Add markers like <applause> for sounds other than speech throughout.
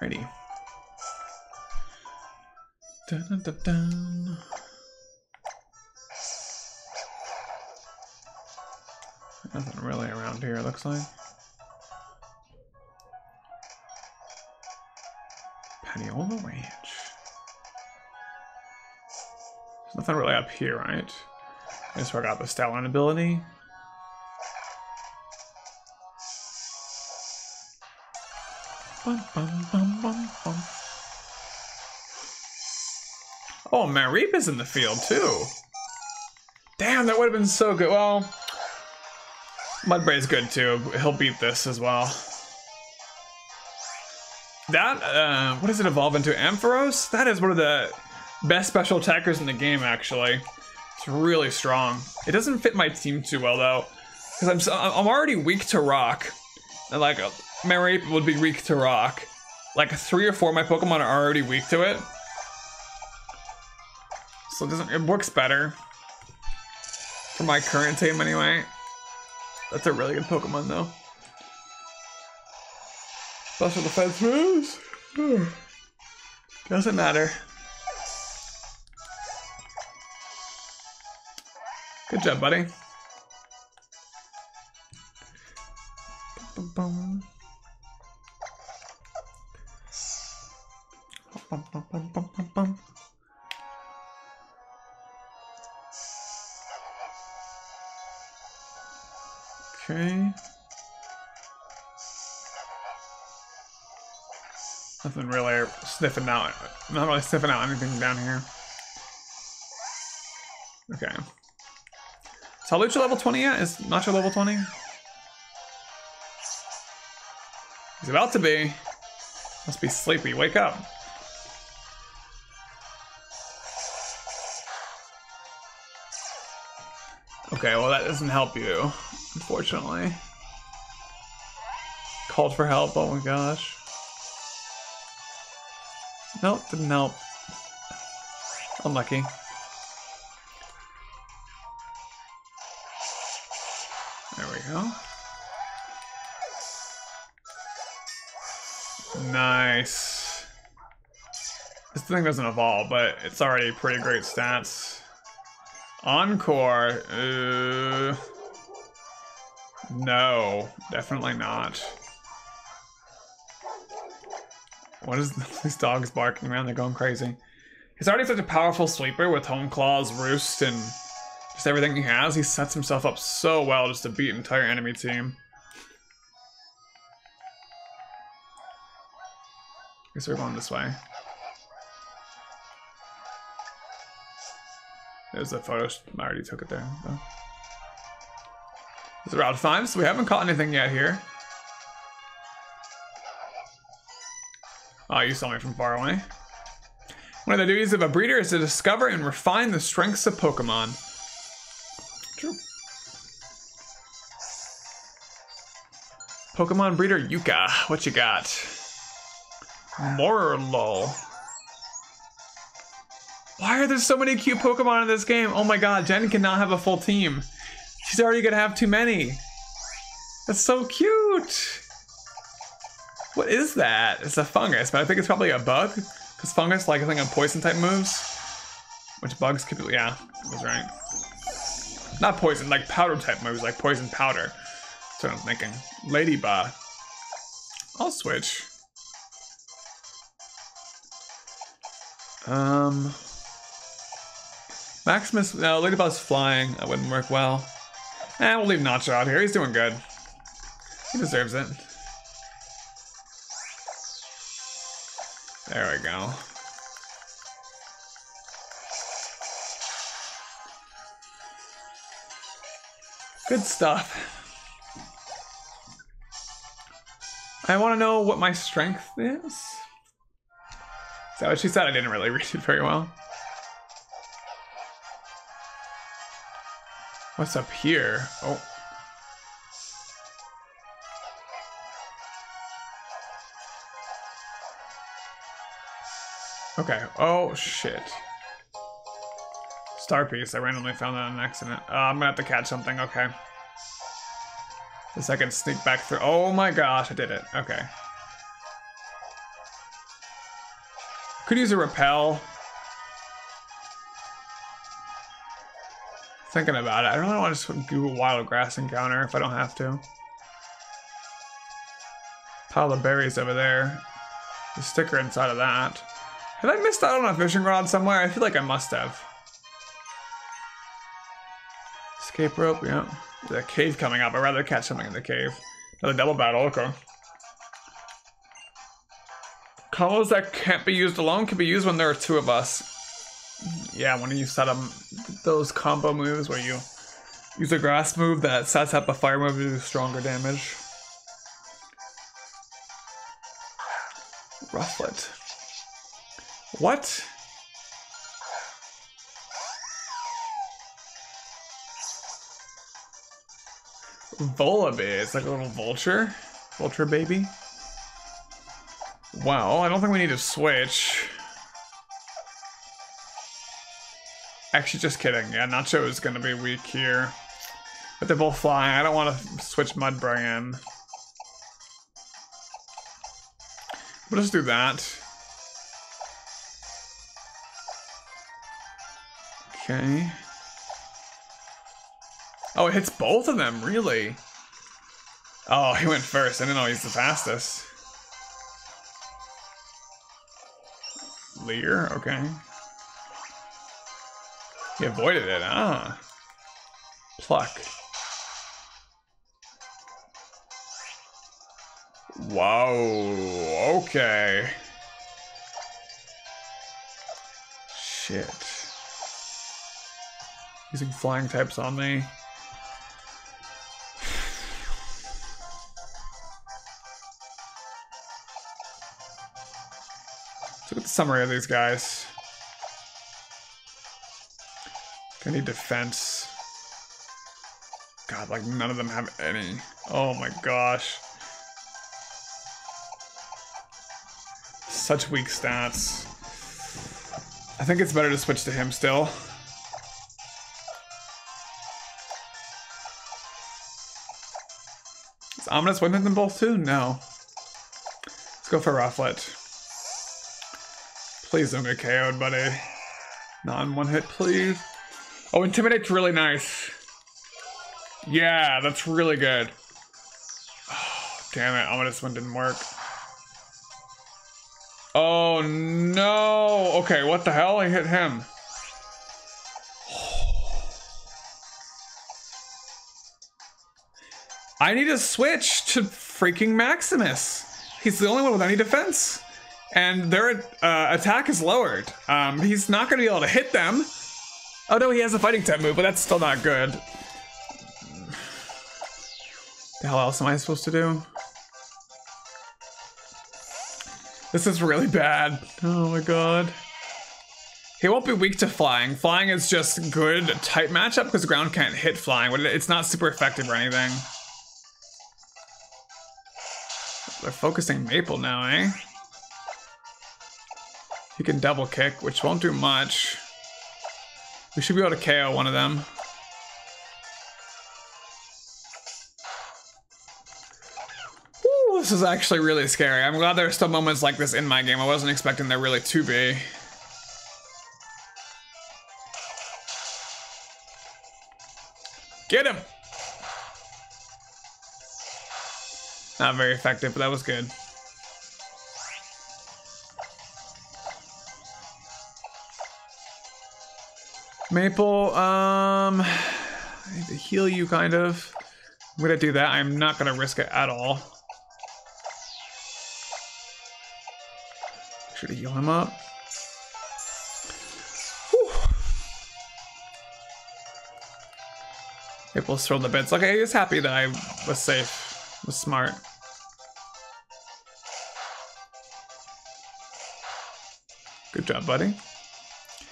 Alrighty. Dun, dun, dun. Nothing really around here, looks like. Paniola Ranch. There's nothing really up here, right? I just forgot the Stoutland ability. Bum, bum, bum. Oh, Mareep is in the field too. Damn, that would have been so good. Well, Mudbray's good too. He'll beat this as well. That, uh, what does it evolve into? Ampharos? That is one of the best special attackers in the game, actually. It's really strong. It doesn't fit my team too well, though. Because I'm, so, I'm already weak to rock. And, like, Mareep would be weak to rock. Like, three or four of my Pokemon are already weak to it. So it doesn't, it works better. For my current team, anyway. That's a really good Pokemon, though. Special defense moves? Doesn't matter. Good job, buddy. Bum, bum, sniffing out. Not really sniffing out anything down here. Okay. Is Hawlucha level 20 yet? Is Nacho level 20? He's about to be. Must be sleepy. Wake up. Okay, well that doesn't help you, unfortunately. Called for help, oh my gosh. Nope, didn't help. Unlucky. There we go. Nice. This thing doesn't evolve, but it's already a pretty great stats. Encore. Uh, no, definitely not. What is <laughs> these dogs barking around? They're going crazy. He's already such a powerful sweeper with Hone Claws, Roost, and just everything he has. He sets himself up so well just to beat entire enemy team. Guess we're going this way. There's the photo. I already took it there. Though. It's Route 5, so we haven't caught anything yet here. Oh, you saw me from far away. One of the duties of a breeder is to discover and refine the strengths of Pokemon. True. Pokemon breeder Yuka, what you got? Morelull. Why are there so many cute Pokemon in this game? Oh my god, Jen cannot have a full team. She's already gonna have too many. That's so cute. What is that? It's a fungus, but I think it's probably a bug. Because fungus, like I think on poison type moves. Which bugs could be, yeah, was right. Not poison, like powder type moves, like poison powder. That's what I'm thinking. Ladybug. I'll switch. Um, Maximus, no, Ladybug's flying. That wouldn't work well. Eh, we'll leave Nacho out here. He's doing good. He deserves it. There we go. Good stuff. I want to know what my strength is. Is that what she said? I didn't really <laughs> read it very well. What's up here? Oh. Okay. Oh, shit. Star piece. I randomly found that on accident. Uh, I'm gonna have to catch something. Okay. The second sneak back through. Oh my gosh, I did it. Okay. Could use a repel. Thinking about it, I don't really want to just do a wild grass encounter if I don't have to. Pile of berries over there. The sticker inside of that. Have I missed out on a fishing rod somewhere? I feel like I must have. Escape rope, yeah. The cave coming up. I'd rather catch something in the cave. Another double battle, okay. Combos that can't be used alone can be used when there are two of us. Yeah, when you set up those combo moves where you use a grass move that sets up a fire move to do stronger damage. Rufflet. What? Vullaby. It's like a little vulture. Vulture baby. Well, I don't think we need to switch. Actually, just kidding. Yeah, Nacho is going to be weak here. But they're both flying. I don't want to switch Mudbray We'll just do that. Okay. Oh, it hits both of them, really? Oh, he went first. I didn't know he's the fastest. Leer, okay. He avoided it, ah. Pluck. Whoa, okay. Shit. Using flying types on me. Let's <sighs> look at the summary of these guys. I need defense. God, like none of them have any. Oh my gosh. Such weak stats. I think it's better to switch to him still. Ominous winning them both too? No. Let's go for Rufflet. Please don't get KO'd, buddy. Non one hit, please. Oh, Intimidate's really nice. Yeah, that's really good. Oh, damn it, Ominous Wind didn't work. Oh no! Okay, what the hell? I hit him. I need to switch to freaking Maximus. He's the only one with any defense. And their uh, attack is lowered. Um, he's not going to be able to hit them. Oh no, he has a fighting type move, but that's still not good. The hell else am I supposed to do? This is really bad. Oh my god. He won't be weak to flying. Flying is just good type matchup because ground can't hit flying, it's not super effective or anything. They're focusing Maple now, eh? He can double kick, which won't do much. We should be able to KO one of them. Ooh, this is actually really scary. I'm glad there are still moments like this in my game. I wasn't expecting there really to be. Get him! Not very effective, but that was good. Maple, um, I need to heal you kind of. I'm gonna do that. I'm not gonna risk it at all. Should heal him up. Whew. Maple's thrown the bits. Okay, he's happy that I was safe. Was smart. Job, buddy.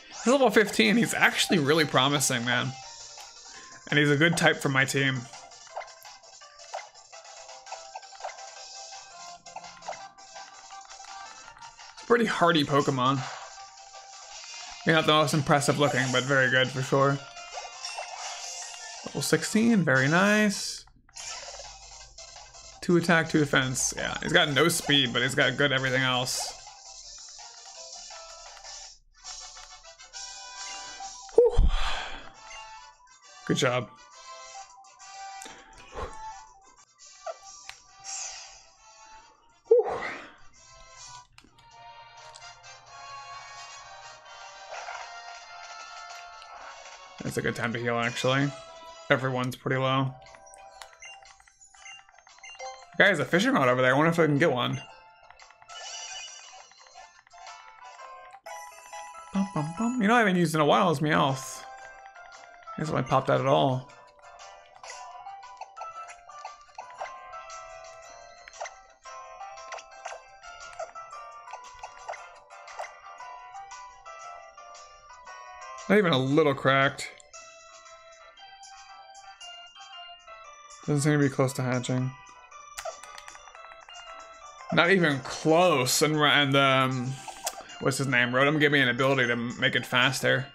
He's level 15. He's actually really promising, man. And he's a good type for my team. Pretty hardy Pokemon. Maybe not the most impressive looking, but very good for sure. Level 16, very nice. Two attack, two defense. Yeah, he's got no speed, but he's got good everything else. Good job. That's a good time to heal, actually. Everyone's pretty low. Guys, a fishing rod over there. I wonder if I can get one. You know, I haven't used in a while is Meowth. I guess I might pop that at all. Not even a little cracked. Doesn't seem to be close to hatching. Not even close. And, and um, what's his name? Rotom gave me an ability to make it faster.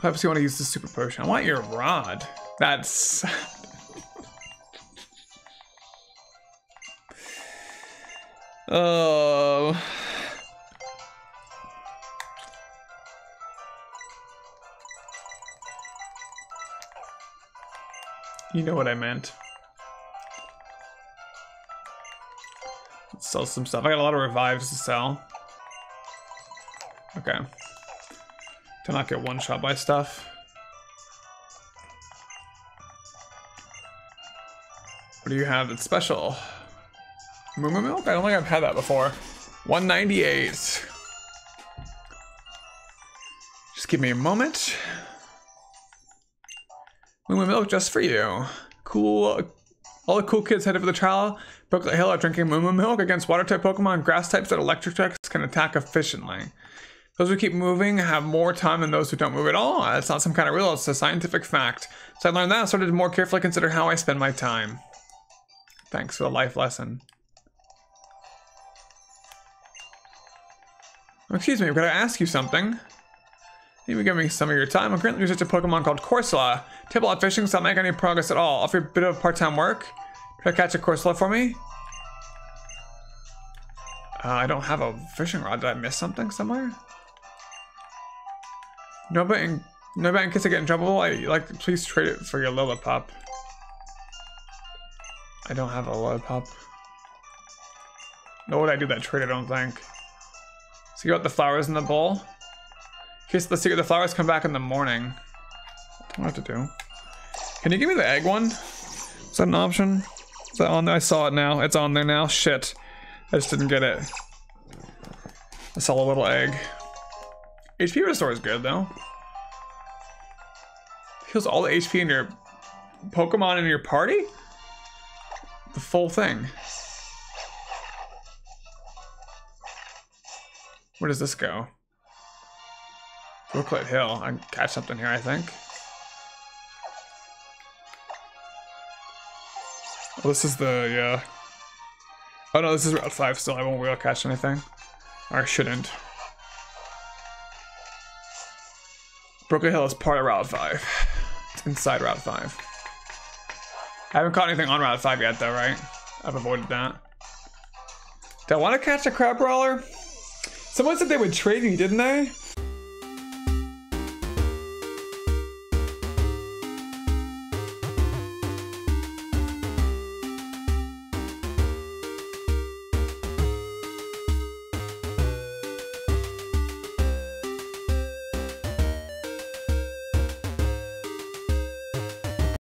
Perhaps you want to use the super potion. I want your rod. That's... <laughs> Oh... You know what I meant. Let's sell some stuff. I got a lot of revives to sell. Okay. Not get one shot by stuff. What do you have that's special? Moo Milk? I don't think I've had that before. 198. Just give me a moment. Moo Milk just for you. Cool. All the cool kids headed for the trial. Brooklet Hill are drinking Moo Milk against water type Pokemon. Grass types that electric types can attack efficiently. Those who keep moving have more time than those who don't move at all. That's not some kind of rule, it's a scientific fact. So I learned that, I started to more carefully consider how I spend my time. Thanks for the life lesson. Excuse me, I've got to ask you something. You would give me some of your time. I'm currently researching a Pokemon called Corsola. Tabletop fishing, so not make any progress at all. Offer a bit of part-time work. Try to catch a Corsola for me? Uh, I don't have a fishing rod. Did I miss something somewhere? No, but in, no, but in case I get in trouble, I like please trade it for your Lillipup. I don't have a Lillipup. No, would I do that trade? I don't think. So you got the flowers in the bowl. Case let's see the flowers come back in the morning. I don't know what to do. Can you give me the egg one? Is that an option? Is that on there? I saw it now. It's on there now. Shit. I just didn't get it. I saw a little egg. HP restore is good though. Heals all the HP in your Pokemon in your party? The full thing. Where does this go? Brooklet Hill. I can catch something here, I think. Oh, this is the, yeah. Oh no, this is Route 5 still. I won't be able to catch anything. Or I shouldn't. Brooklet Hill is part of Route 5. It's inside Route 5. I haven't caught anything on Route 5 yet though, right? I've avoided that. Do I want to catch a Crabrawler? Someone said they would trade me, didn't they?